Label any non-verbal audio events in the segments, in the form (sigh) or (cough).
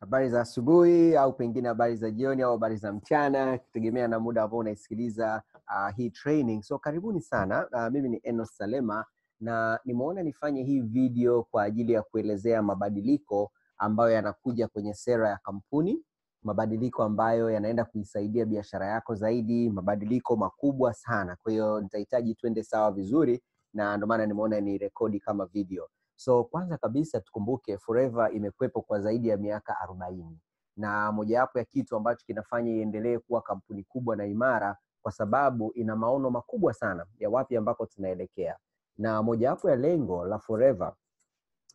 habari za asubuhi au pengine habari za jioni au habari za mchana kutegemea na muda ambao unaisikiliza uh, hii training. So karibuni sana. Uh, mimi ni enos salema na nimeona nifanye hii video kwa ajili ya kuelezea mabadiliko ambayo yanakuja kwenye sera ya kampuni mabadiliko ambayo yanaenda kuisaidia biashara yako zaidi mabadiliko makubwa sana. Kwa hiyo nitahitaji twende sawa vizuri na ndio maana nimeona ni rekodi kama video so kwanza kabisa tukumbuke forever imekwepo kwa zaidi ya miaka arobaini. Na mojawapo ya kitu ambacho kinafanya iendelee kuwa kampuni kubwa na imara kwa sababu ina maono makubwa sana ya wapi ambako tunaelekea. Na mojawapo ya lengo la forever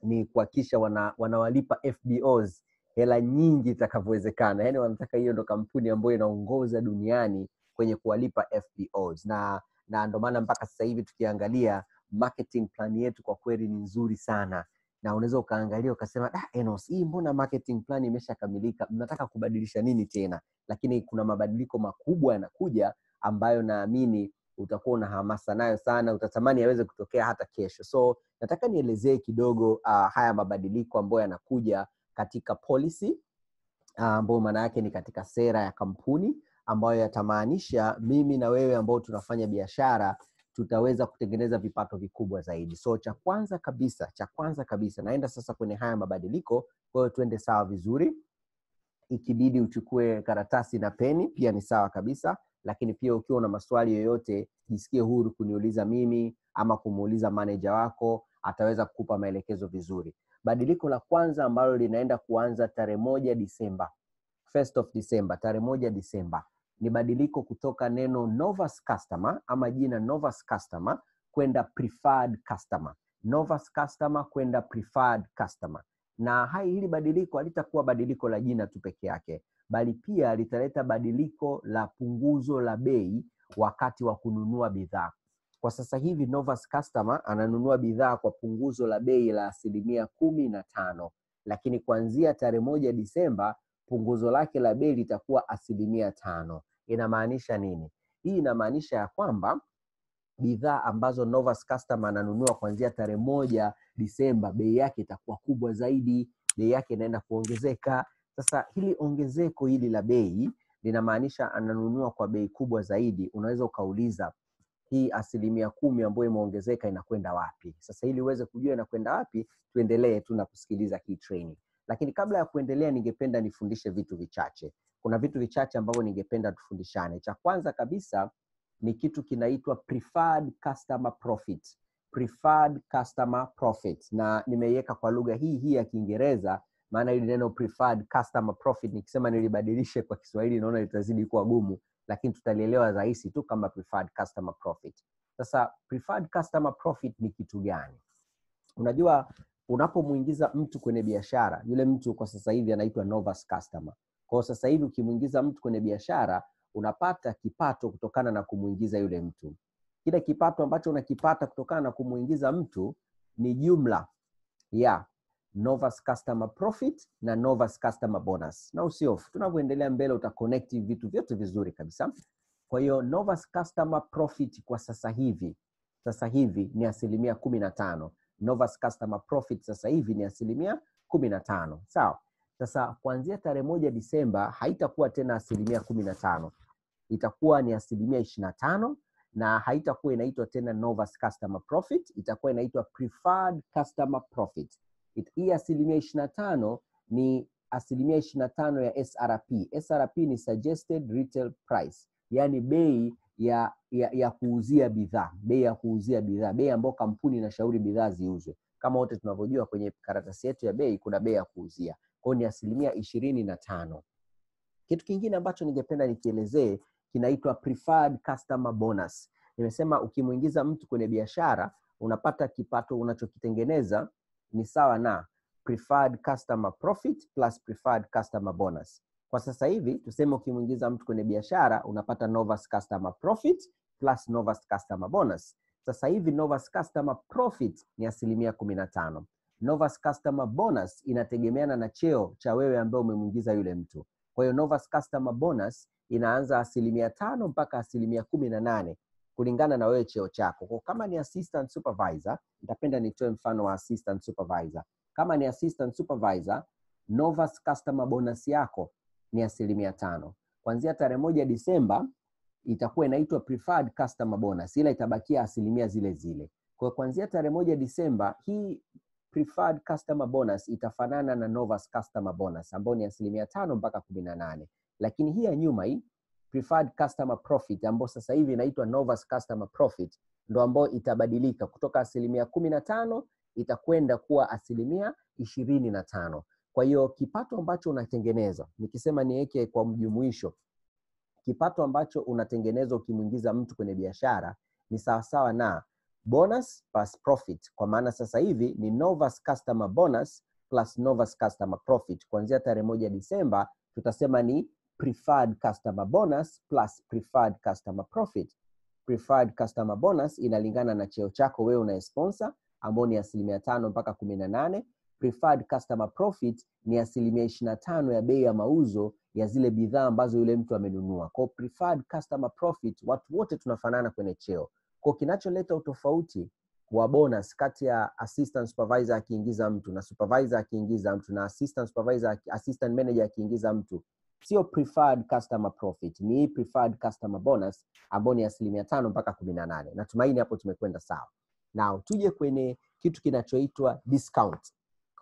ni kuhakikisha wana, wanawalipa fbos hela nyingi itakavyowezekana. Yani wanataka hiyo ndo kampuni ambayo inaongoza duniani kwenye kuwalipa fbos na na maana mpaka sasa hivi tukiangalia marketing plan yetu kwa kweli ni nzuri sana. Na unaweza ukaangalia ukasema ah, Enos, hii mbona marketing plan imeshakamilika? Mnataka kubadilisha nini tena? Lakini kuna mabadiliko makubwa yanakuja ambayo naamini utakuwa una hamasa nayo sana utatamani yaweze kutokea hata kesho. So nataka nielezee kidogo uh, haya mabadiliko ambayo yanakuja katika policy uh, ambayo maana yake ni katika sera ya kampuni ambayo yatamaanisha mimi na wewe ambao tunafanya biashara tutaweza kutengeneza vipato vikubwa zaidi. So cha kwanza kabisa cha kwanza kabisa naenda sasa kwenye haya mabadiliko kwa hiyo sawa vizuri. Ikibidi uchukue karatasi na peni pia ni sawa kabisa lakini pia ukiwa una maswali yoyote jisikie huru kuniuliza mimi ama kumuuliza maneja wako ataweza kukupa maelekezo vizuri. Badiliko la kwanza ambalo linaenda kuanza tarehe moja disemba first of december tarehe moja disemba ni badiliko kutoka neno novus customer ama jina novus customer kwenda preferred customer. Novus customer kwenda preferred customer. Na hai hili badiliko halitakuwa badiliko la jina tu peke yake bali pia litaleta badiliko la punguzo la bei wakati wa kununua bidhaa. Kwa sasa hivi novus customer ananunua bidhaa kwa punguzo la bei la asilimia kumi na tano lakini kuanzia tarehe moja disemba punguzo lake la bei litakuwa asilimia tano inamaanisha nini? Hii inamaanisha ya kwamba bidhaa ambazo novus customer ananunua kuanzia tarehe moja disemba bei yake itakuwa kubwa zaidi bei yake inaenda kuongezeka. Sasa hili ongezeko hili la bei linamaanisha ananunua kwa bei kubwa zaidi. Unaweza ukauliza hii asilimia kumi ambayo imeongezeka inakwenda wapi? Sasa ili uweze kujua inakwenda wapi tuendelee tu na kusikiliza hii training. Lakini kabla ya kuendelea ningependa nifundishe vitu vichache kuna vitu vichache ambavyo ningependa tufundishane. Cha kwanza kabisa ni kitu kinaitwa preferred customer profit. Preferred customer profit. Na nimeiweka kwa lugha hii hii ya kiingereza maana hili neno preferred customer profit nikisema nilibadilishe kwa kiswahili naona litazidi kuwa gumu lakini tutalielewa rahisi tu kama preferred customer profit. Sasa preferred customer profit ni kitu gani? Unajua unapomwingiza mtu kwenye biashara yule mtu kwa sasa hivi anaitwa novice customer kwao sasa hivi ukimwingiza mtu kwenye biashara unapata kipato kutokana na kumuingiza yule mtu. Kile kipato ambacho unakipata kutokana na kumuingiza mtu ni jumla ya novus customer profit na novus customer bonus. Na usiofu tunavyoendelea mbele utaconnect vitu vyote vizuri kabisa. Kwa hiyo novus customer profit kwa sasa hivi sasa hivi ni asilimia kumi na tano. Novus customer profit sasa hivi ni asilimia kumi na tano. Sawa sasa kuanzia tarehe moja disemba haitakuwa tena asilimia kumi na tano. Itakuwa ni asilimia ishiri na tano na haitakuwa inaitwa tena novus customer profit itakuwa inaitwa preferred customer profit. Hii asilimia ishiri na tano ni asilimia ishiri na tano ya srp srp ni suggested retail price. Yaani bei ya, ya, ya kuuzia bidhaa bei ya kuuzia bidhaa bei ambayo kampuni inashauri bidhaa ziuzwe. Kama wote tunavyojua kwenye karatasi yetu ya bei kuna bei ya kuuzia kwao ni asilimia ishirini na tano. Kitu kingine ambacho ningependa nikielezee kinaitwa preferred customer bonus. Nimesema ukimwingiza mtu kwenye biashara unapata kipato unachokitengeneza ni sawa na preferred customer profit plus preferred customer bonus. Kwa sasa hivi tuseme ukimwingiza mtu kwenye biashara unapata novus customer profit plus customer bonus. Sasa hivi customer profit ni asilimia kumi na tano novus customer bonus inategemeana na cheo cha wewe ambaye umemwingiza yule mtu kwa hiyo novus customer bonus inaanza asilimia tano mpaka asilimia kumi na nane kulingana na wewe cheo chako kwa kama ni assistant supervisor nitapenda nitoe mfano wa assistant supervisor kama ni assistant supervisor Novus customer bonus yako ni asilimia tano. Kuanzia tarehe moja Disemba itakuwa inaitwa preferred customer bonus, ila itabakia asilimia zile zile. Kwa kuanzia tarehe moja Disemba hii preferred customer bonus itafanana na Novus customer bonus ambayo ni asilimia tano mpaka kumi na nane, lakini hii ya nyuma hii preferred customer profit ambayo sasa hivi inaitwa Novus customer profit ndo ambayo itabadilika kutoka asilimia kumi na tano itakwenda kuwa asilimia ishirini na tano. Kwa hiyo kipato ambacho unatengeneza, nikisema niweke kwa mjumuisho, kipato ambacho unatengeneza ukimwingiza mtu kwenye biashara ni sawasawa na bonus plus profit, kwa maana sasa hivi ni Novus customer bonus plus Novus customer profit. Kuanzia tarehe moja Disemba tutasema ni preferred customer bonus plus preferred customer profit. Preferred customer bonus inalingana na cheo chako wewe unayesponsor ambao ni asilimia tano mpaka kumi na nane. Preferred customer profit ni asilimia ishirini na tano ya bei ya mauzo ya zile bidhaa ambazo yule mtu amenunua. Kwa preferred customer profit, watu wote tunafanana kwenye cheo. Kwa kinacholeta utofauti wa bonus kati ya assistant supervisor akiingiza mtu na supervisor akiingiza mtu na assistant supervisor, assistant manager akiingiza mtu sio preferred customer profit, ni preferred customer bonus ambayo ni asilimia tano mpaka kumi na nane. Natumaini hapo tumekwenda sawa. Now tuje kwenye kitu kinachoitwa discount.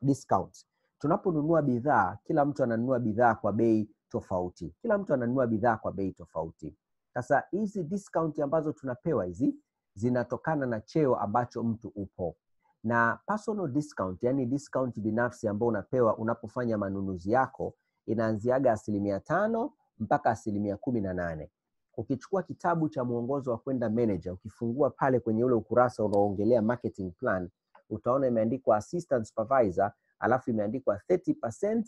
Discount, tunaponunua bidhaa, kila mtu ananunua bidhaa kwa bei tofauti, kila mtu ananunua bidhaa kwa bei tofauti. Sasa hizi discount ambazo tunapewa hizi zinatokana na cheo ambacho mtu upo na personal discount, yani discount binafsi ambayo unapewa unapofanya manunuzi yako inaanziaga asilimia tano mpaka asilimia kumi na nane. Ukichukua kitabu cha mwongozo wa kwenda manager, ukifungua pale kwenye ule ukurasa unaoongelea marketing plan, utaona imeandikwa assistant supervisor, alafu imeandikwa 30%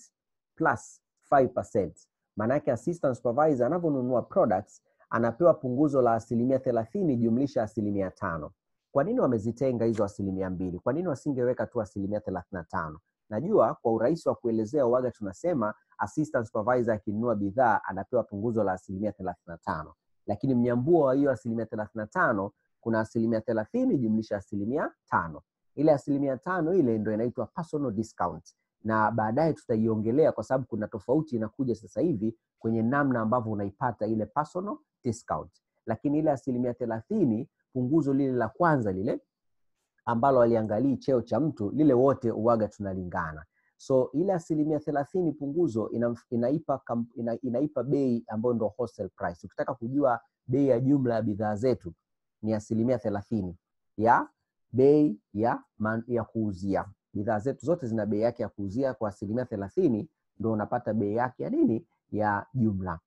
plus 5%. Maana yake assistant supervisor anavyonunua products anapewa punguzo la asilimia thelathini jumlisha asilimia tano. Kwa nini wamezitenga hizo asilimia mbili? Kwa nini wasingeweka tu asilimia thelathini na tano? Najua kwa urahisi wa kuelezea uwaga tunasema assistant supervisor akinunua bidhaa anapewa punguzo la asilimia thelathini na tano, lakini mnyambuo wa hiyo asilimia thelathini na tano kuna asilimia thelathini jumlisha asilimia tano. Ile asilimia tano ile ndo inaitwa personal discount, na baadaye tutaiongelea kwa sababu kuna tofauti inakuja sasa hivi kwenye namna ambavyo unaipata ile personal discount. Lakini ile asilimia thelathini punguzo lile la kwanza lile ambalo aliangalii cheo cha mtu lile, wote uwaga tunalingana. So ile asilimia thelathini punguzo ina, inaipa, ina, inaipa bei ambayo ndo price. Ukitaka kujua bei ya jumla ya bidhaa zetu ni asilimia thelathini ya bei ya, ya kuuzia. Bidhaa zetu zote zina bei yake ya kuuzia, kwa asilimia thelathini ndo unapata bei yake ya nini ya jumla.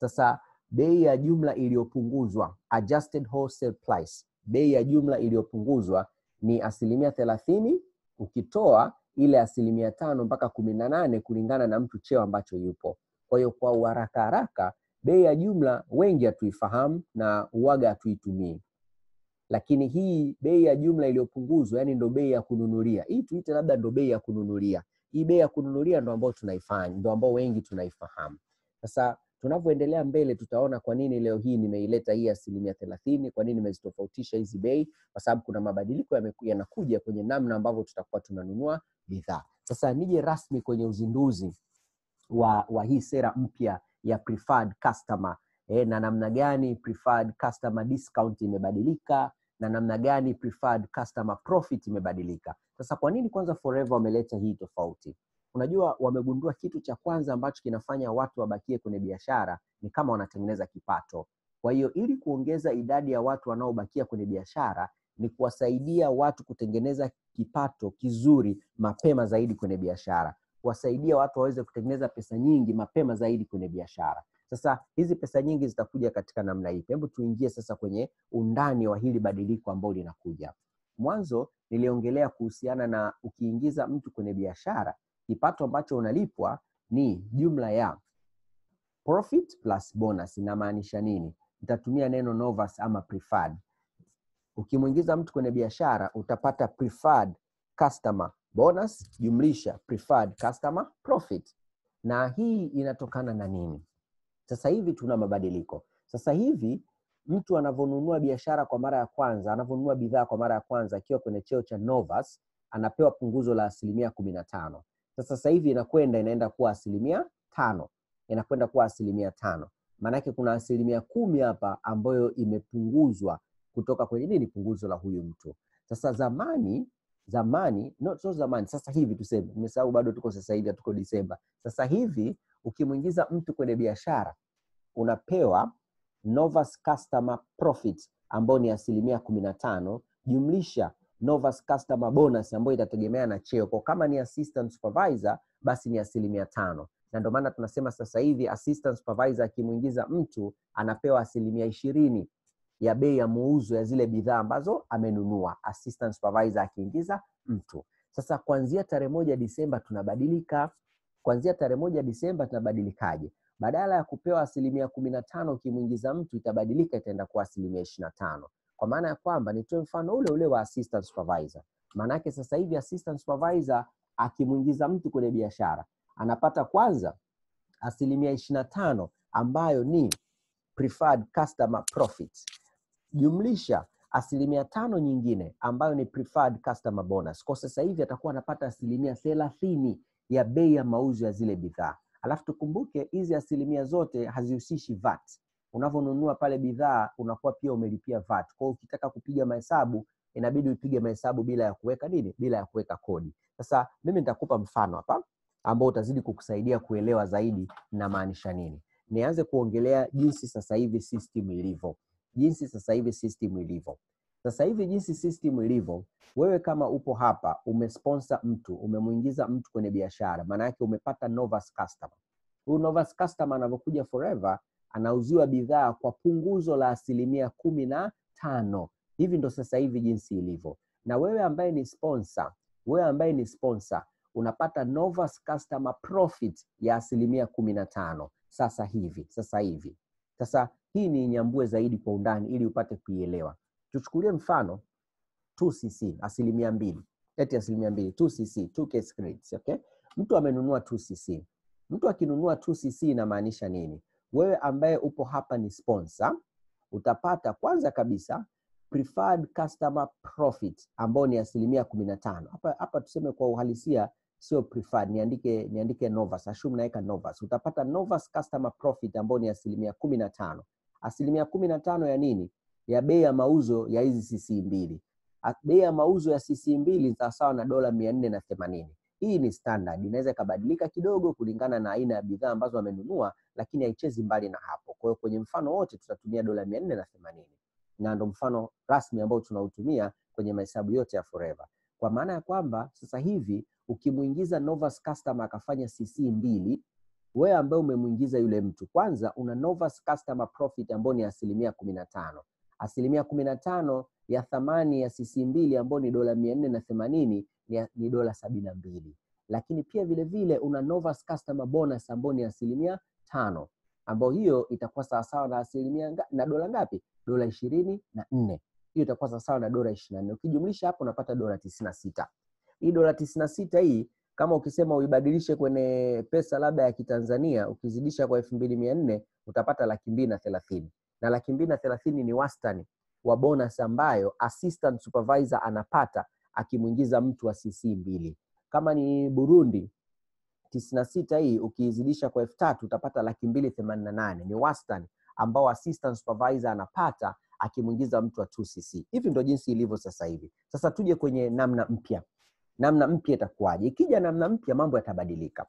Sasa bei ya jumla iliyopunguzwa adjusted wholesale price, bei ya jumla iliyopunguzwa ni asilimia thelathini ukitoa ile asilimia tano mpaka kumi na nane kulingana na mtu cheo ambacho yupo. Kwa hiyo kwa uharaka haraka, bei ya jumla wengi hatuifahamu na uwaga hatuitumii, lakini hii bei ya jumla iliyopunguzwa, yani ndo bei ya kununulia, hii tuite labda ndo bei ya kununulia. Hii bei ya kununulia ndo ambao tunaifanya, ndo ambao wengi tunaifahamu. Sasa tunavyoendelea mbele tutaona kwa nini leo hii nimeileta hii asilimia thelathini, kwa nini nimezitofautisha hizi bei, kwa sababu kuna mabadiliko yanakuja kwenye namna ambavyo tutakuwa tunanunua bidhaa. Sasa nije rasmi kwenye uzinduzi wa, wa hii sera mpya ya preferred customer e, na namna gani preferred customer discount imebadilika na namna gani preferred customer profit imebadilika. Sasa kwa nini kwanza Forever wameleta hii tofauti? Unajua, wamegundua kitu cha kwanza ambacho kinafanya watu wabakie kwenye biashara ni kama wanatengeneza kipato. Kwa hiyo ili kuongeza idadi ya watu wanaobakia kwenye biashara ni kuwasaidia watu kutengeneza kipato kizuri mapema zaidi kwenye biashara, kuwasaidia watu waweze kutengeneza pesa nyingi mapema zaidi kwenye biashara. Sasa hizi pesa nyingi zitakuja katika namna ipi? Hebu tuingie sasa kwenye undani wa hili badiliko ambalo linakuja. Mwanzo niliongelea kuhusiana na ukiingiza mtu kwenye biashara kipato ambacho unalipwa ni jumla ya profit plus bonus. Inamaanisha nini? Nitatumia neno novas ama preferred. Ukimwingiza mtu kwenye biashara utapata preferred customer bonus jumlisha preferred customer profit, na hii inatokana na nini? Sasa hivi tuna mabadiliko. Sasa hivi mtu anavyonunua biashara kwa mara ya kwanza, anavyonunua bidhaa kwa mara ya kwanza akiwa kwenye cheo cha novus, anapewa punguzo la asilimia kumi na tano. Sasa sasa hivi inakwenda inaenda kuwa asilimia tano, inakwenda kuwa asilimia tano. Maanake kuna asilimia kumi hapa ambayo imepunguzwa kutoka kwenye nini, punguzo la huyu mtu. Sasa zamani zamani, no, so zamani, sasa hivi tuseme, nimesahau bado tuko sasa hivi, hatuko Disemba. Sasa hivi ukimwingiza mtu kwenye biashara unapewa Novus Customer Profit ambayo ni asilimia kumi na tano jumlisha Novus Customer Bonus ambayo itategemea na cheo. Kwa kama ni assistant supervisor basi ni asilimia tano, na ndio maana tunasema sasa hivi assistant supervisor akimwingiza mtu anapewa asilimia ishirini ya bei ya muuzo ya zile bidhaa ambazo amenunua, assistant supervisor akiingiza mtu. Sasa kuanzia tarehe moja Disemba tunabadilika. Kuanzia tarehe moja Disemba tunabadilikaje? Badala ya kupewa asilimia kumi na tano ukimwingiza mtu itabadilika, itaenda kuwa asilimia ishirini na tano kwa maana ya kwamba nitoe mfano ule ule wa assistant supervisor. Sasa hivi assistant supervisor akimwingiza mtu kwenye biashara anapata kwanza asilimia ishirini na tano ambayo ni preferred customer profit jumlisha asilimia tano nyingine ambayo ni preferred customer bonus. Kwa sasa hivi atakuwa anapata asilimia thelathini ya bei ya mauzo ya zile bidhaa. Alafu tukumbuke hizi asilimia zote hazihusishi VAT. Unavyonunua pale bidhaa unakuwa pia umelipia VAT. Kwa hiyo ukitaka kupiga mahesabu inabidi upige mahesabu bila ya kuweka nini, bila ya kuweka kodi. Sasa mimi nitakupa mfano hapa ambao utazidi kukusaidia kuelewa zaidi na maanisha nini. Nianze kuongelea jinsi sasa hivi system ilivyo jinsi sasa hivi system ilivyo. Sasa hivi jinsi system ilivyo, wewe kama upo hapa umesponsor mtu, umemwingiza mtu kwenye biashara, maana yake umepata Novas customer. Huyu Novas customer anavyokuja Forever anauziwa bidhaa kwa punguzo la asilimia kumi na tano. Hivi ndo sasa hivi jinsi ilivyo, na wewe ambaye ni sponsor, wewe ambaye ni sponsor unapata Novas customer profit ya asilimia kumi na tano sasa hivi, sasa hivi. Sasa hii ni nyambue zaidi kwa undani ili upate kuielewa. Tuchukulie mfano 2cc asilimia mbili, eti asilimia mbili 2cc 2 case screens okay? Mtu amenunua 2cc. Mtu akinunua 2cc inamaanisha nini? Wewe ambaye upo hapa ni sponsor, utapata kwanza kabisa preferred customer profit ambao ni asilimia kumi na tano. Hapa hapa tuseme kwa uhalisia sio preferred, niandike niandike Novas, assume naweka Novas. Utapata Novas customer profit ambao ni asilimia kumi na tano. Asilimia kumi na tano ya nini? Ya bei ya mauzo ya hizi cc mbili. Bei ya mauzo ya cc mbili ni sawasawa na dola mia nne na themanini. Hii ni standard, inaweza ikabadilika kidogo kulingana na aina ya bidhaa ambazo wamenunua, lakini haichezi mbali na hapo. Kwa hiyo kwenye mfano wote tutatumia dola mia nne na themanini na ndo mfano rasmi ambao tunautumia kwenye mahesabu yote ya Forever, kwa maana ya kwamba sasa hivi ukimwingiza Novus customer akafanya cc mbili, wewe ambaye umemwingiza yule mtu, kwanza una Novus customer profit ambao ni asilimia kumi na tano. Asilimia kumi na tano ya thamani ya cc mbili ambao ni dola mia nne na themanini ni, dola sabini na mbili, lakini pia vilevile una Novus customer bonus ambayo ni asilimia tano ambao hiyo itakuwa sawasawa na asilimia na dola ngapi? Dola ishirini na nne. Hiyo itakuwa sawasawa na dola ishirini na nne. Ukijumlisha hapo unapata dola tisini na sita. Hii dola tisini na sita hii kama ukisema uibadilishe kwenye pesa labda ya Kitanzania ukizidisha kwa elfu mbili mia nne utapata laki mbili na thelathini na laki mbili na thelathini ni wastani wa bonus ambayo assistant supervisor anapata akimwingiza mtu wa cc mbili. Kama ni Burundi tisini na sita hii ukiizidisha kwa elfu tatu utapata laki mbili themanini na nane ni wastani ambao assistant supervisor anapata akimwingiza mtu wa 2cc. Hivi ndo jinsi ilivyo sasa hivi. Sasa tuje kwenye namna mpya. Namna mpya itakuwaje? Ikija namna mpya, mambo yatabadilika.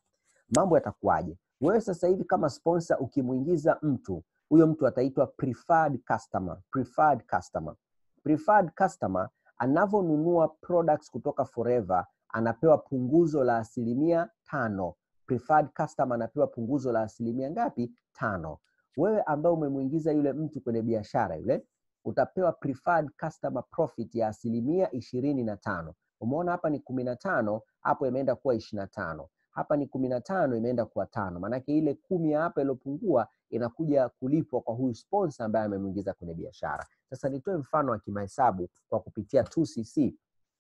Mambo yatakuwaje? Wewe sasa hivi kama sponsor ukimwingiza mtu, huyo mtu ataitwa preferred customer. Preferred customer. Preferred customer anavyonunua products kutoka Forever anapewa punguzo la asilimia tano. Preferred customer anapewa punguzo la asilimia ngapi? Tano. Wewe ambaye umemwingiza yule mtu kwenye biashara yule utapewa preferred customer profit ya asilimia ishirini na tano. Umeona hapa ni kumi na tano, hapo imeenda kuwa ishirini na tano. Hapa ni kumi na tano, imeenda kuwa tano. Maanake ile kumi ya hapa iliyopungua inakuja kulipwa kwa huyu sponsor ambaye amemwingiza kwenye biashara. Sasa nitoe mfano wa kimahesabu kwa kupitia 2cc.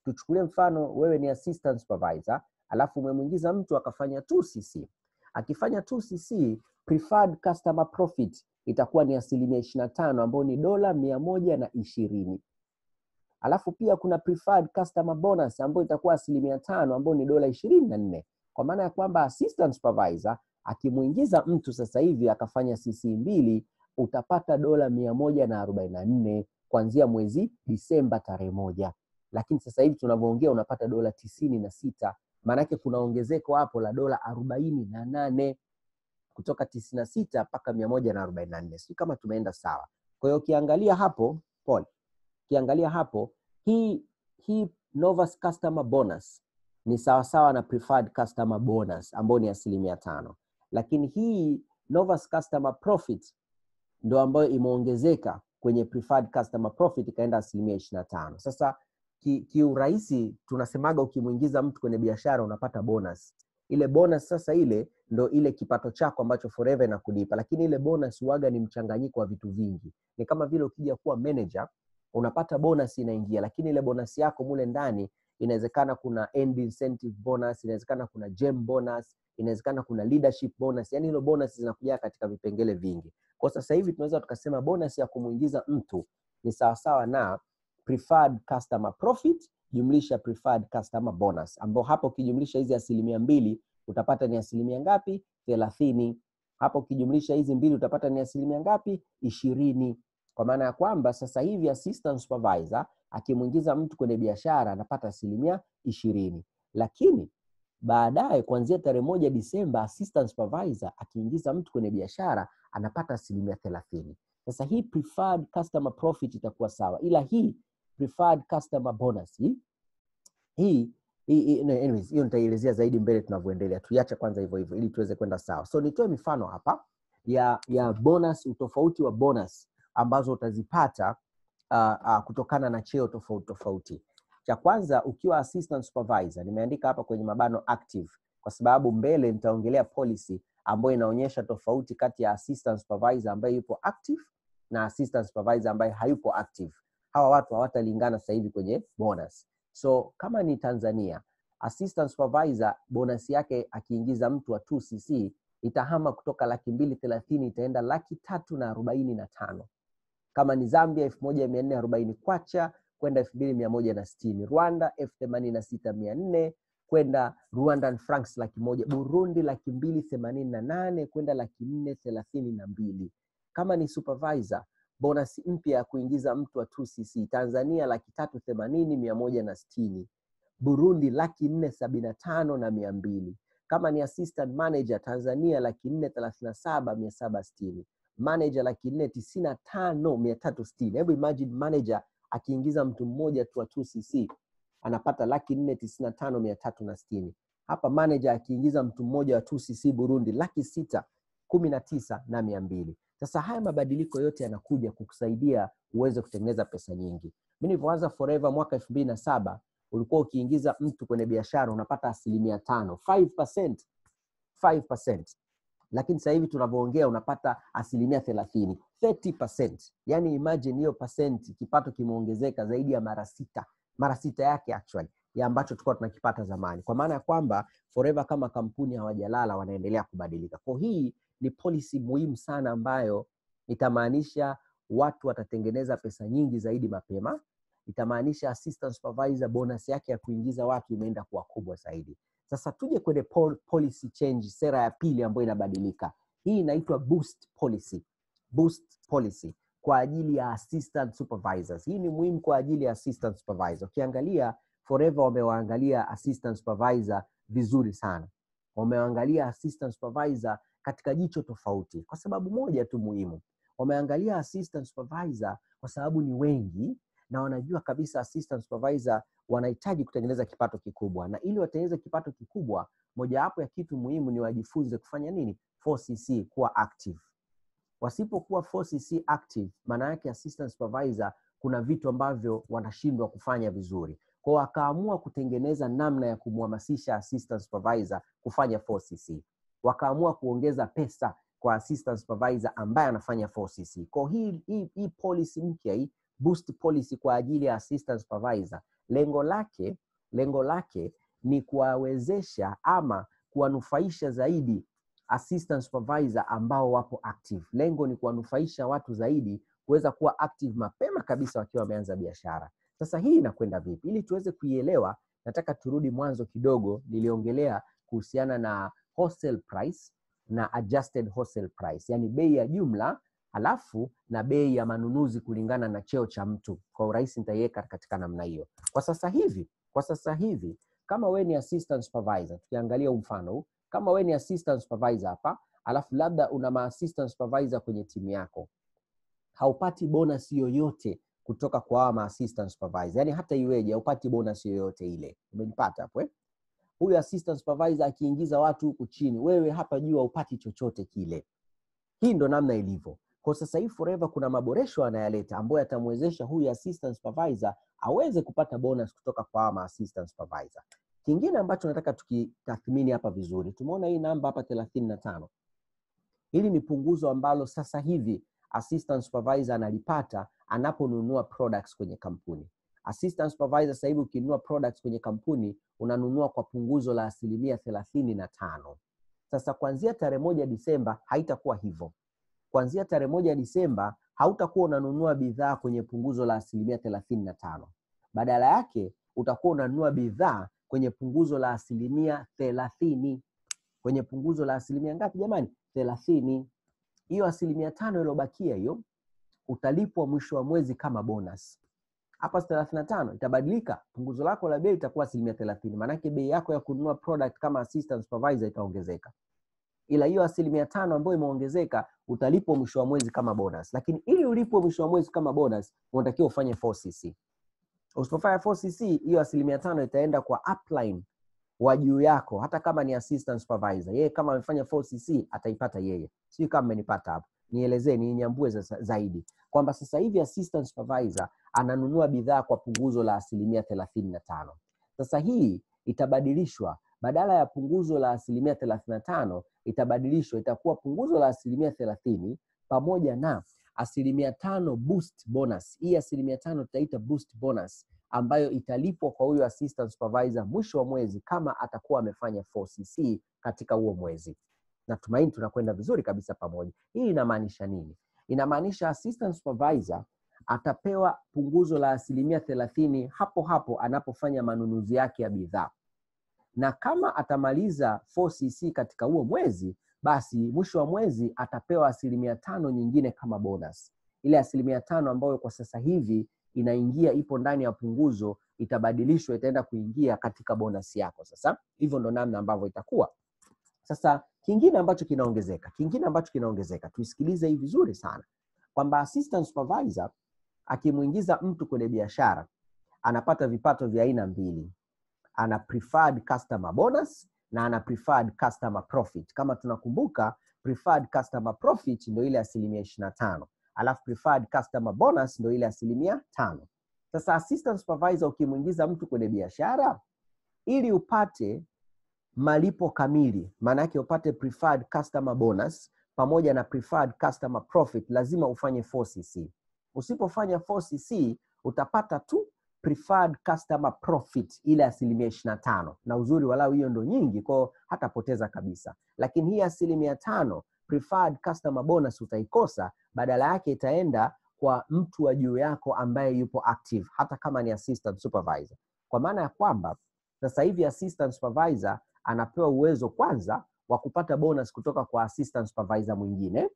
Tuchukulie mfano wewe ni assistant supervisor, alafu umemwingiza mtu akafanya 2cc. Akifanya 2cc preferred customer profit itakuwa ni asilimia ishirini na tano ambayo ni dola mia moja na ishirini. Alafu pia kuna preferred customer bonus ambayo itakuwa asilimia tano ambayo ni dola ishirini na nne. Kwa maana ya kwamba assistant supervisor akimuingiza mtu sasa hivi akafanya cc mbili utapata dola mia moja na arobaini na nne kuanzia mwezi disemba tarehe moja. Lakini sasa hivi tunavyoongea unapata dola tisini na sita. Maanake kuna ongezeko hapo la dola arobaini na nane kutoka tisini na sita mpaka mia moja na arobaini na nne. Sijui kama tumeenda sawa. Kwa hiyo ukiangalia hapo Paul, ukiangalia hapo hii hii Novus customer bonus ni sawasawa na preferred customer bonus ambayo ni asilimia tano. Lakini hii Novus customer profit ndo ambayo imeongezeka kwenye preferred customer profit ikaenda asilimia ishiri na tano. Sasa kiurahisi ki tunasemaga ukimwingiza mtu kwenye biashara unapata bonus. Ile bonus sasa ile ndo ile kipato chako ambacho forever inakulipa. Lakini ile bonus huaga ni mchanganyiko wa vitu vingi. Ni kama vile ukija kuwa manager unapata bonus inaingia. Lakini ile bonus yako mule ndani inawezekana kuna end incentive bonus inawezekana kuna gem bonus inawezekana kuna leadership bonus. Yani hilo bonus zinakuja katika vipengele vingi. Kwa sasa hivi tunaweza tukasema bonus ya kumuingiza mtu ni sawasawa na preferred customer profit jumlisha preferred customer bonus ambao hapo ukijumlisha hizi asilimia mbili utapata ni asilimia ngapi? thelathini. Hapo ukijumlisha hizi mbili utapata ni asilimia ngapi? ishirini kwa maana ya kwamba sasa hivi assistant supervisor akimwingiza mtu kwenye biashara anapata asilimia ishirini. Lakini baadaye kuanzia tarehe moja disemba assistant supervisor akiingiza mtu kwenye biashara anapata asilimia thelathini. Sasa hii preferred customer profit itakuwa sawa ila hii preferred customer bonus hii hii anyways hiyo nitaielezea zaidi mbele tunavyoendelea. Tuiache kwanza hivyo hivyo ili tuweze kwenda sawa. So nitoe mifano hapa ya ya bonus utofauti wa bonus ambazo utazipata uh, uh, kutokana na cheo tofauti tofauti. Cha kwanza ukiwa assistant supervisor nimeandika hapa kwenye mabano active kwa sababu mbele nitaongelea policy ambayo inaonyesha tofauti kati ya assistant supervisor ambaye yupo active na assistant supervisor ambaye hayupo active. Hawa watu hawatalingana sasa hivi kwenye bonus. So kama ni tanzania assistant supervisor bonus yake akiingiza mtu wa 2cc itahama kutoka laki mbili thelathini itaenda laki tatu na arobaini na tano kama ni zambia elfu moja mia nne arobaini kwacha kwenda elfu mbili mia moja na sitini rwanda elfu themanini na sita mia nne kwenda rwandan francs laki moja burundi laki mbili themanini na nane kwenda laki nne thelathini na mbili. Kama ni supervisor bonus mpya ya kuingiza mtu wa 2cc tanzania laki tatu themanini mia moja na sitini burundi laki nne sabini na tano na mia mbili. Kama ni assistant manager tanzania laki nne thelathini na saba mia saba sitini manager laki nne tisini na tano mia tatu sitini. Hebu imagine manager akiingiza mtu mmoja tu wa 2cc anapata laki nne tisini na tano mia tatu na sitini. Hapa manager akiingiza mtu mmoja wa 2cc burundi laki sita kumi na tisa na mia mbili. Sasa haya mabadiliko yote yanakuja kukusaidia uweze kutengeneza pesa nyingi. Mi nilivyoanza forever mwaka elfu mbili na saba ulikuwa ukiingiza mtu kwenye biashara unapata asilimia tano. 5%, 5%. Lakini sasa hivi tunavyoongea unapata asilimia thelathini 30%. yani imagine hiyo percent kipato kimeongezeka zaidi ya mara sita. Mara sita yake actually ya ambacho tulikuwa tunakipata zamani. Kwa maana ya kwamba forever kama kampuni hawajalala wanaendelea kubadilika. Kwa hii ni policy muhimu sana ambayo itamaanisha watu watatengeneza pesa nyingi zaidi mapema. Itamaanisha assistant supervisor bonus yake ya kuingiza watu imeenda kuwa kubwa zaidi sasa tuje kwenye pol policy change sera ya pili ambayo inabadilika. Hii inaitwa boost policy. Boost policy kwa ajili ya assistant supervisors. Hii ni muhimu kwa ajili ya assistant supervisor. Ukiangalia forever wamewaangalia assistant supervisor vizuri sana. Wamewaangalia assistant supervisor katika jicho tofauti kwa sababu moja tu muhimu. Wameangalia assistant supervisor kwa sababu ni wengi na wanajua kabisa assistant supervisor wanahitaji kutengeneza kipato kikubwa. Na ili watengeneze kipato kikubwa mojawapo ya kitu muhimu ni wajifunze kufanya nini? 4cc kuwa active. Wasipokuwa 4cc active maana yake assistant supervisor kuna vitu ambavyo wanashindwa kufanya vizuri. Kwao wakaamua kutengeneza namna ya kumhamasisha assistant supervisor kufanya 4cc wakaamua kuongeza pesa kwa assistant supervisor ambaye anafanya 4cc Kwa hii, hii, hii policy mpya hii boost policy kwa ajili ya assistant supervisor. Lengo lake lengo lake ni kuwawezesha ama kuwanufaisha zaidi assistant supervisor ambao wapo active. Lengo ni kuwanufaisha watu zaidi kuweza kuwa active mapema kabisa wakiwa wameanza biashara. Sasa hii inakwenda vipi? Ili tuweze kuielewa nataka turudi mwanzo kidogo niliongelea kuhusiana na wholesale price na adjusted wholesale price, yani bei ya jumla halafu na bei ya manunuzi kulingana na cheo cha mtu. Kwa urahisi nitaiweka katika namna hiyo. Kwa sasa hivi, kwa sasa hivi kama we ni assistant supervisor, tukiangalia mfano kama we ni assistant supervisor hapa, alafu labda una ma assistant supervisor kwenye timu yako, haupati bonus yoyote kutoka kwa hawa ma assistant supervisor, yani hata iweje, haupati bonus yoyote ile. Umenipata hapo eh? Huyu assistant supervisor akiingiza watu huku chini, wewe hapa juu haupati chochote kile. Hii ndo namna ilivyo. Kwa sasa hivi Forever kuna maboresho anayaleta ambayo yatamwezesha huyu assistant supervisor aweze kupata bonus kutoka kwa ama ma assistant supervisor. Kingine ambacho nataka tukitathmini hapa vizuri, tumeona hii namba hapa thelathini na tano. Hili ni punguzo ambalo sasa hivi assistant supervisor analipata anaponunua products kwenye kampuni. Assistant supervisor sasa hivi ukinunua products kwenye kampuni unanunua kwa punguzo la asilimia thelathini na tano. Sasa kuanzia tarehe moja Disemba haitakuwa hivyo. Kuanzia tarehe moja Disemba hautakuwa unanunua bidhaa kwenye punguzo la asilimia thelathini na tano. Badala yake utakuwa unanunua bidhaa kwenye punguzo la asilimia thelathini. Kwenye punguzo la asilimia ngapi jamani? Thelathini. Hiyo asilimia tano iliyobakia hiyo utalipwa mwisho wa mwezi kama bonus. Hapa thelathini na tano itabadilika, punguzo lako la bei itakuwa asilimia thelathini. Maanake bei yako ya kununua product kama assistant supervisor itaongezeka, ila hiyo asilimia tano ambayo imeongezeka utalipwa mwisho wa mwezi kama bonus. Lakini ili ulipwe mwisho wa mwezi kama bonus, unatakiwa ufanye 4cc. Usipofanya 4cc, hiyo asilimia tano itaenda kwa upline wa juu yako, hata kama ni assistant supervisor. Yeye kama amefanya 4cc ataipata yeye. Sio kama mmenipata hapo, nielezee za- zaidi kwamba sasa hivi assistant supervisor ananunua bidhaa kwa punguzo la asilimia thelathini na tano. Sasa hii itabadilishwa, badala ya punguzo la asilimia thelathini na tano itabadilishwa, itakuwa punguzo la asilimia thelathini pamoja na asilimia tano boost bonus. Hii asilimia tano tutaita boost bonus ambayo italipwa kwa huyo assistant supervisor mwisho wa mwezi kama atakuwa amefanya 4cc katika huo mwezi. Natumaini tunakwenda vizuri kabisa pamoja. Hii inamaanisha nini? Inamaanisha assistant supervisor atapewa punguzo la asilimia thelathini hapo hapo anapofanya manunuzi yake ya bidhaa, na kama atamaliza 4cc katika huo mwezi, basi mwisho wa mwezi atapewa asilimia tano nyingine kama bonus. Ile asilimia tano ambayo kwa sasa hivi inaingia ipo ndani ya punguzo, itabadilishwa, itaenda kuingia katika bonus yako. Sasa hivyo ndo namna ambavyo itakuwa. Sasa kingine ambacho kinaongezeka, kingine ambacho kinaongezeka, tuisikilize hii vizuri sana, kwamba assistant supervisor akimwingiza mtu kwenye biashara anapata vipato vya aina mbili, ana preferred customer bonus na ana preferred customer profit. Kama tunakumbuka, preferred customer profit ndo ile asilimia ishirini na tano alafu preferred customer bonus ndo ile asilimia tano. Sasa assistant supervisor ukimwingiza mtu kwenye biashara ili upate malipo kamili, maana yake upate preferred customer bonus pamoja na preferred customer profit, lazima ufanye 4cc. Usipofanya 4cc utapata tu preferred customer profit ile asilimia ishirini tano. Na uzuri walau hiyo ndo nyingi kwao hatapoteza kabisa, lakini hii asilimia tano preferred customer bonus utaikosa, badala yake itaenda kwa mtu wa juu yako ambaye yupo active, hata kama ni assistant supervisor, kwa maana ya kwamba sasa hivi assistant supervisor anapewa uwezo kwanza wa kupata bonus kutoka kwa assistant supervisor mwingine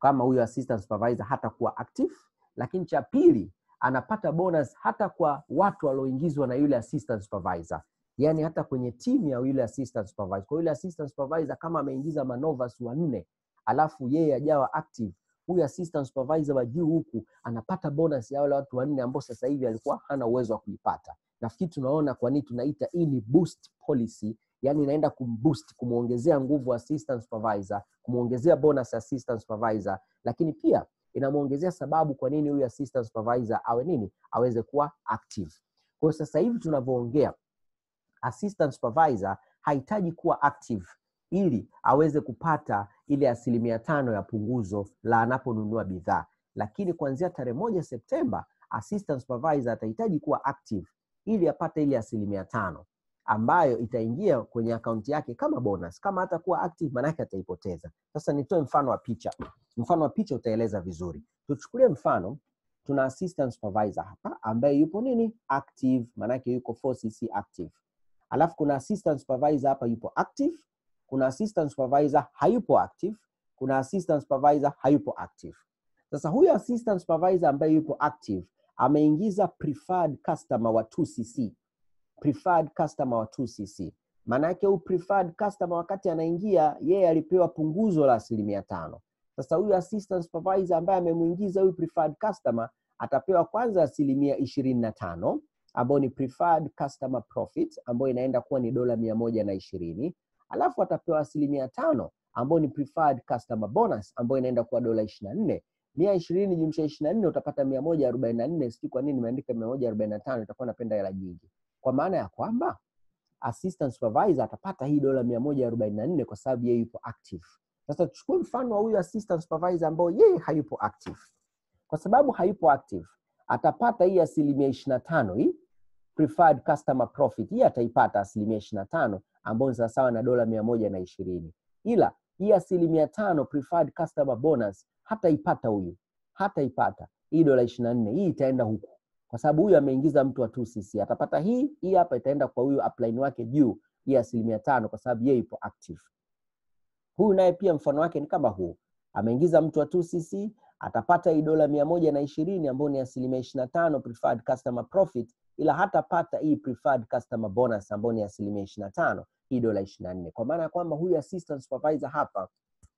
kama huyo assistant supervisor hatakuwa active, lakini cha pili anapata bonus hata kwa watu walioingizwa na yule assistant supervisor, yani hata kwenye timu ya yule assistant supervisor. Kwa yule assistant supervisor kama ameingiza manovas wanne alafu yeye ajawa active, huyu assistant supervisor wa juu huku anapata bonus ya wale watu wanne ambao sasa hivi alikuwa hana uwezo wa kuipata. Nafikiri tunaona kwa nini tunaita hii ni boost policy, yani inaenda kumboost, kumwongezea nguvu assistant supervisor, kumwongezea bonus assistant supervisor, lakini pia inamwongezea sababu kwa nini huyu assistant supervisor awe nini, aweze kuwa active. Kwa sasa hivi tunavyoongea, assistant supervisor hahitaji kuwa active ili aweze kupata ile asilimia tano ya punguzo la anaponunua bidhaa, lakini kuanzia tarehe moja Septemba assistant supervisor atahitaji kuwa active ili apate ile asilimia tano ambayo itaingia kwenye akaunti yake kama bonus. Kama hata kuwa active, manake ataipoteza. Sasa nitoe mfano wa picha. Mfano wa picha utaeleza vizuri. Tuchukulie mfano, tuna assistant supervisor hapa ambaye yupo nini active, manake yuko 4cc active, alafu kuna assistant supervisor hapa yupo active kuna assistant supervisor hayupo active kuna assistant supervisor hayupo active sasa huyu assistant supervisor ambaye yupo active ameingiza preferred customer wa 2cc preferred customer wa 2cc maana yake huyu preferred customer wakati anaingia yeye alipewa punguzo la asilimia tano. Sasa huyu assistant supervisor ambaye amemwingiza huyu preferred customer atapewa kwanza asilimia ishirini na tano ambayo ni preferred customer profit ambayo inaenda kuwa ni dola mia moja na ishirini. Alafu atapewa asilimia tano ambayo ni preferred customer bonus ambayo inaenda kuwa dola ishiri na nne. Mia ishirini jumsha ishiri na nne utapata mia moja arobaini na nne. Sijui kwa nini nimeandika mia moja arobaini na tano itakuwa napenda hela nyingi kwa maana ya kwamba assistant supervisor atapata hii dola mia moja arobaini na nne kwa sababu yeye yupo active. Sasa tuchukue mfano wa huyu assistant supervisor ambao yeye hayupo active. Kwa sababu hayupo active atapata hii asilimia ishiri na tano hii preferred customer profit. Hii ataipata asilimia ishiri na tano ambayo ni sawasawa na dola mia moja na ishirini. Ila hii asilimia tano preferred customer bonus hataipata huyu. Hataipata. Hii dola ishiri na nne hii itaenda huku kwa sababu huyu ameingiza mtu wa 2cc atapata hii hii hapa itaenda kwa huyu upline wake juu hii asilimia tano kwa sababu yeye ipo active. Huyu naye pia mfano wake ni kama huu. Ameingiza mtu wa 2cc atapata hii dola mia moja na ishirini ambayo ni asilimia ishiri na tano preferred customer profit ila hatapata hii preferred customer bonus ambayo ni asilimia ishiri na tano hii dola ishiri na nne. Kwa maana ya kwamba huyu assistant supervisor hapa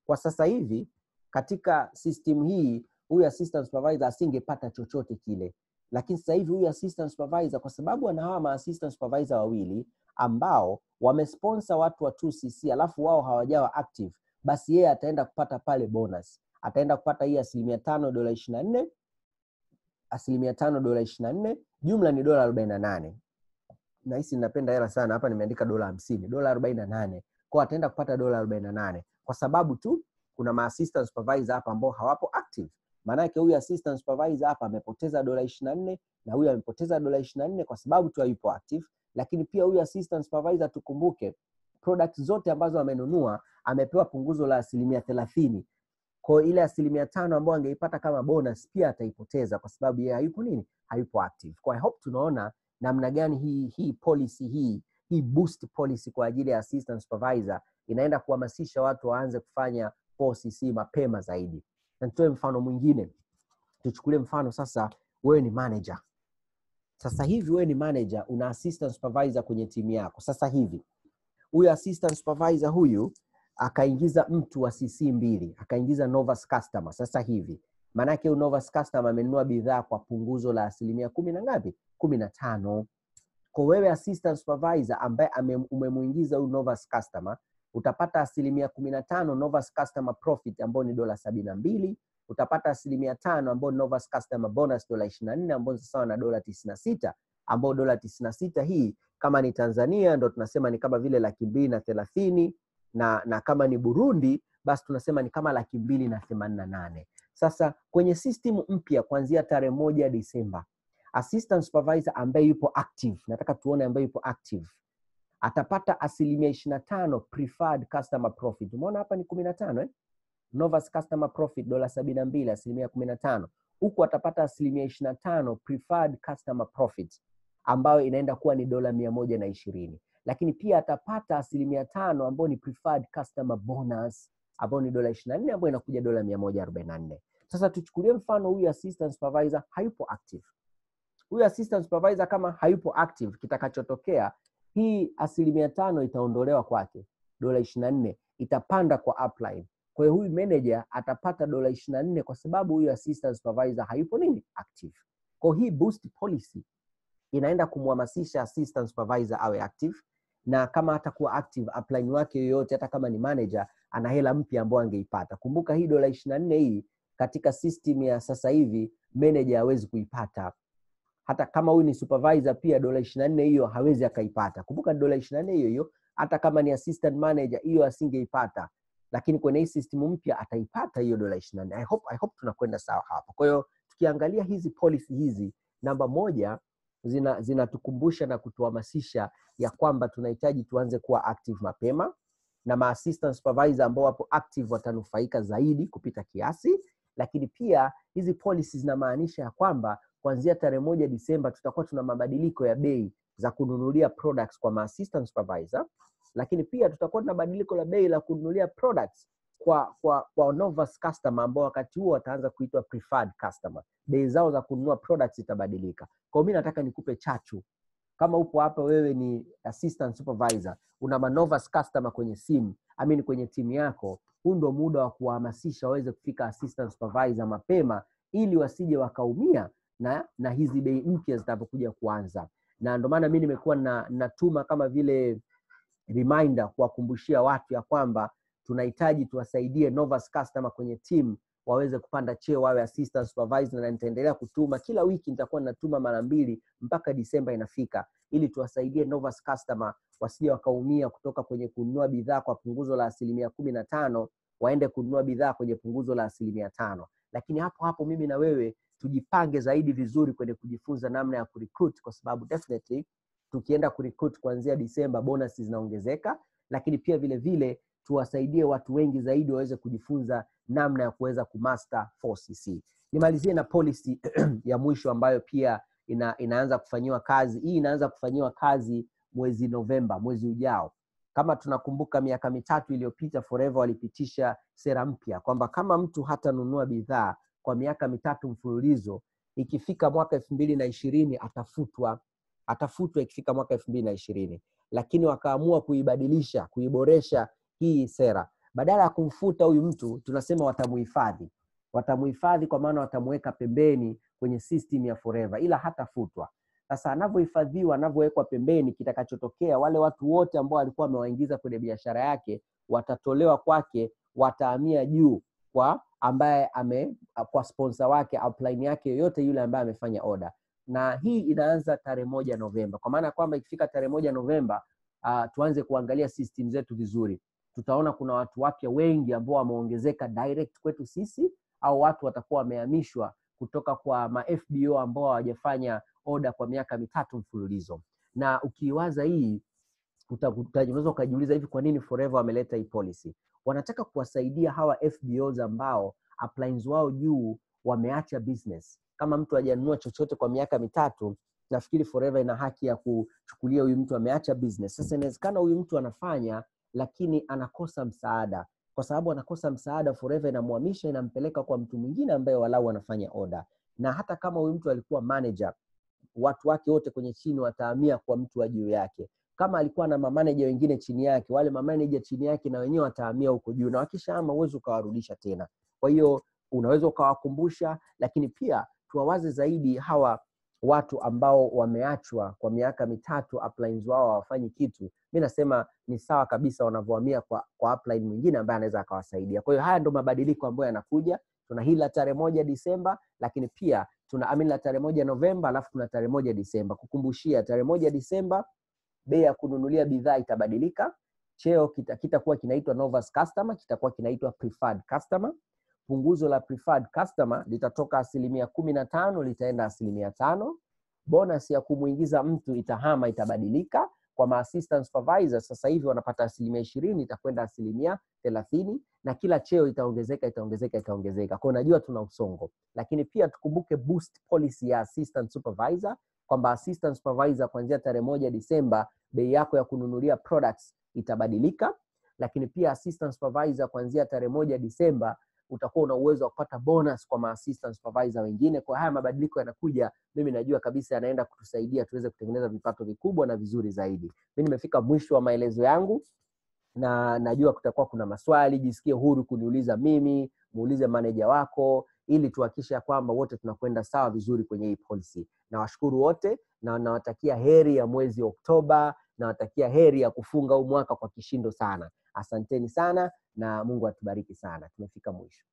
kwa sasa hivi katika system hii huyu assistant supervisor asingepata chochote kile lakini sasa hivi huyu assistant supervisor kwa sababu ana hawa maassistant supervisor wawili ambao wamesponsor watu wa 2cc alafu wao hawajawa active basi yeye ataenda kupata pale bonus. Ataenda kupata hii asilimia tano dola ishiri na nne asilimia tano dola ishiri na nne jumla ni dola arobaini na nane. Nahisi ninapenda hela sana hapa nimeandika dola hamsini dola arobaini na nane. Kwao ataenda kupata dola arobaini na nane. Kwa sababu tu kuna ma assistant supervisor hapa ambao hawapo active maanake huyu assistant supervisor hapa amepoteza dola ishiri na nne na huyu amepoteza dola ishiri na nne kwa sababu tu hayupo active. Lakini pia huyu assistant supervisor tukumbuke product zote ambazo amenunua amepewa punguzo la asilimia thelathini. Kwa ile asilimia tano ambayo angeipata kama bonus pia ataipoteza kwa sababu yeye hayupo nini? Hayupo active. Kwa I hope tunaona namna gani hii hii policy hii hii boost policy kwa ajili ya assistant supervisor inaenda kuhamasisha watu waanze kufanya 4cc mapema zaidi na nitoe mfano mwingine. Tuchukulie mfano sasa wewe ni manager. Sasa hivi wewe ni manager una assistant supervisor kwenye timu yako. Sasa hivi huyu assistant supervisor huyu akaingiza mtu wa cc mbili akaingiza novas customer. Sasa hivi maanake novas customer amenunua bidhaa kwa punguzo la asilimia kumi na ngapi? Kumi na tano. Kwa wewe assistant supervisor ambaye umemuingiza huyu novas customer utapata asilimia kumi na tano novus customer profit ambayo ni dola sabini na mbili. Utapata asilimia tano ambayo Novas customer bonus dola ishiri na nne ambayo ni sawa na dola tisini na sita ambayo dola tisini na sita hii kama ni tanzania ndo tunasema ni kama vile laki mbili na thelathini na, na kama ni burundi basi tunasema ni kama laki mbili na themanini na nane. Sasa kwenye system mpya kuanzia tarehe moja disemba assistant supervisor ambaye yupo active nataka tuone ambaye yupo active atapata asilimia ishirini na tano preferred customer profit. Umeona hapa ni kumi na tano eh? novus customer profit dola sabini na mbili asilimia kumi na tano. Huku atapata asilimia ishirini na tano preferred customer profit ambayo inaenda kuwa ni dola mia moja na ishirini. Lakini pia atapata asilimia tano ambayo ni preferred customer bonus ambayo ni dola ishiri na nne ambayo inakuja dola mia moja arobaini na nne. Sasa tuchukulie mfano huyu assistant supervisor hayupo active. Huyu assistant supervisor kama hayupo active kitakachotokea hii asilimia tano itaondolewa kwake dola ishirini na nne itapanda kwa upline. Kwa hiyo huyu manager atapata dola ishiri na nne kwa sababu huyu assistant supervisor hayupo nini? Active. Kwa hii boost policy inaenda kumhamasisha assistant supervisor awe active na kama hatakuwa active upline wake yoyote hata kama ni manager ana hela mpya ambayo angeipata. Kumbuka hii dola ishiri na nne hii katika system ya sasa hivi manager hawezi kuipata hata kama huyu ni supervisor pia dola ishiri na nne hiyo hawezi akaipata. Kumbuka dola ishiri na nne hiyo hiyo hata kama ni assistant manager hiyo asingeipata lakini kwenye hii system mpya ataipata hiyo dola ishiri na nne. I hope, I hope tunakwenda sawa hapa kwa hiyo tukiangalia hizi policy hizi namba moja zina zinatukumbusha na kutuhamasisha ya kwamba tunahitaji tuanze kuwa active mapema na maassistant supervisor ambao wapo active watanufaika zaidi kupita kiasi. Lakini pia hizi policies zinamaanisha ya kwamba kuanzia tarehe moja disemba tutakuwa tuna mabadiliko ya bei za kununulia products kwa ma assistant supervisor, lakini pia tutakuwa tuna badiliko la bei la kununulia products kwa kwa kwa novice customer ambao wakati huo wataanza kuitwa preferred customer. Bei zao za kununua products zitabadilika. Kwa mimi nataka nikupe chachu kama upo hapa wewe ni assistant supervisor una manovas customer kwenye simu I mean kwenye timu yako huu ndo muda wa kuwahamasisha waweze kufika assistant supervisor mapema ili wasije wakaumia na na hizi bei mpya zitakapokuja kuanza. Na ndio maana mimi nimekuwa na natuma kama vile reminder kuwakumbushia watu ya kwamba tunahitaji tuwasaidie novas customer kwenye team waweze kupanda cheo wawe assistant supervisor na nitaendelea kutuma. Kila wiki nitakuwa natuma mara mbili mpaka disemba inafika ili tuwasaidie novas customer wasije wakaumia kutoka kwenye kununua bidhaa kwa punguzo la asilimia kumi na tano waende kununua bidhaa kwenye punguzo la asilimia tano. Lakini hapo hapo mimi na wewe tujipange zaidi vizuri kwenye kujifunza namna ya kurecruit kwa sababu definitely tukienda kurecruit kuanzia disemba bonus zinaongezeka lakini pia vile vile tuwasaidie watu wengi zaidi waweze kujifunza namna ya kuweza kumaster 4cc nimalizie na policy (clears throat) ya mwisho ambayo pia ina, inaanza kufanyiwa kazi. Hii inaanza kufanyiwa kazi mwezi novemba mwezi ujao. Kama tunakumbuka miaka mitatu iliyopita forever walipitisha sera mpya kwamba kama mtu hatanunua bidhaa kwa miaka mitatu mfululizo ikifika mwaka elfu mbili na ishirini atafutwa. Atafutwa ikifika mwaka elfu mbili na ishirini. Lakini wakaamua kuibadilisha kuiboresha hii sera. Badala ya kumfuta huyu mtu tunasema watamuhifadhi. Watamuhifadhi kwa maana watamuweka pembeni kwenye system ya forever ila hatafutwa. Sasa anavyohifadhiwa anavyowekwa pembeni kitakachotokea wale watu wote ambao walikuwa wamewaingiza kwenye biashara yake watatolewa kwake watahamia juu kwa ambaye ame kwa sponsor wake upline yake yoyote yule ambaye amefanya order. Na hii inaanza tarehe moja novemba kwa maana kwamba ikifika tarehe moja novemba uh, tuanze kuangalia system zetu vizuri. Tutaona kuna watu wapya wengi ambao wameongezeka direct kwetu sisi au watu watakuwa wamehamishwa kutoka kwa ma fbo ambao hawajafanya oda kwa miaka mitatu mfululizo. Na ukiiwaza hii unaweza ukajiuliza hivi kwa nini forever wameleta hii policy? Wanataka kuwasaidia hawa fbos ambao uplines wao juu wameacha business. Kama mtu hajanunua chochote kwa miaka mitatu nafikiri forever ina haki ya kuchukulia huyu mtu ameacha business. Sasa inawezekana huyu mtu anafanya lakini anakosa msaada. Kwa sababu anakosa msaada forever inamhamisha inampeleka kwa mtu mwingine ambaye walau anafanya order. Na hata kama huyu mtu alikuwa manager watu wake wote kwenye chini wataamia kwa mtu wa juu yake kama alikuwa na mamaneja wengine chini yake wale mamaneja chini yake na wenyewe watahamia huko juu na wakishaama huwezi ukawarudisha tena. Kwa hiyo unaweza ukawakumbusha lakini pia tuwawaze zaidi hawa watu ambao wameachwa kwa miaka mitatu uplines wao hawafanyi kitu. Mi nasema ni sawa kabisa wanavyohamia kwa, kwa upline mwingine ambaye anaweza akawasaidia. Kwa hiyo haya ndo mabadiliko ambayo yanakuja. Tuna hili la tarehe moja disemba lakini pia tuna amini la tarehe moja novemba alafu kuna tarehe moja disemba. Kukumbushia tarehe moja disemba bei ya kununulia bidhaa itabadilika. Cheo kitakuwa kita- kinaitwa novus customer kitakuwa kinaitwa preferred customer. Punguzo la preferred customer litatoka asilimia kumi na tano litaenda asilimia tano. Bonus ya kumwingiza mtu itahama itabadilika. Kwa maassistant supervisor sasa hivi wanapata asilimia ishirini itakwenda asilimia thelathini. Na kila cheo itaongezeka itaongezeka itaongezeka. Kwao najua tuna usongo. Lakini pia tukumbuke boost policy ya assistant supervisor kwamba assistant supervisor kuanzia tarehe moja disemba bei yako ya kununulia products itabadilika lakini pia assistant supervisor kuanzia tarehe moja disemba utakuwa una uwezo wa kupata bonus kwa maassistant supervisor wengine. Kwa haya mabadiliko yanakuja mimi najua kabisa yanaenda kutusaidia tuweze kutengeneza vipato vikubwa na vizuri zaidi. Mimi nimefika mwisho wa maelezo yangu na najua kutakuwa kuna maswali jisikie huru kuniuliza mimi muulize maneja wako ili tuhakikishe ya kwamba wote tunakwenda sawa vizuri kwenye hii policy. Nawashukuru wote na nawatakia heri ya mwezi oktoba nawatakia heri ya kufunga huu mwaka kwa kishindo sana. Asanteni sana na mungu atubariki sana. Tumefika mwisho